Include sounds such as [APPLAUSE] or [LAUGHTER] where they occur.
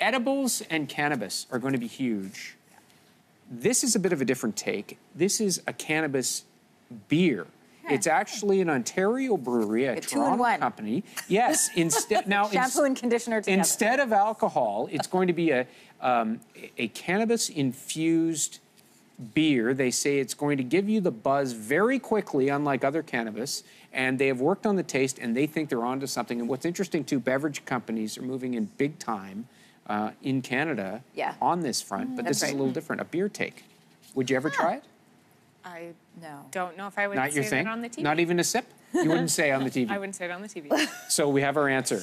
edibles and cannabis are going to be huge. This is a bit of a different take. This is a cannabis beer. It's actually an Ontario brewery, a A Toronto company. Yes, [LAUGHS] instead now Shampoo and conditioner together. instead of alcohol, it's going to be a um, a cannabis infused beer. They say it's going to give you the buzz very quickly, unlike other cannabis. And they have worked on the taste, and they think they're onto something. And what's interesting too, beverage companies are moving in big time uh, in Canada Yeah. on this front. But this That's is a right. little different. A beer take. Would you ever try it? I no. don't know if I would Not say your thing. that on the TV. Not even a sip. You wouldn't say on the TV. [LAUGHS] I wouldn't say it on the TV. So we have our answer.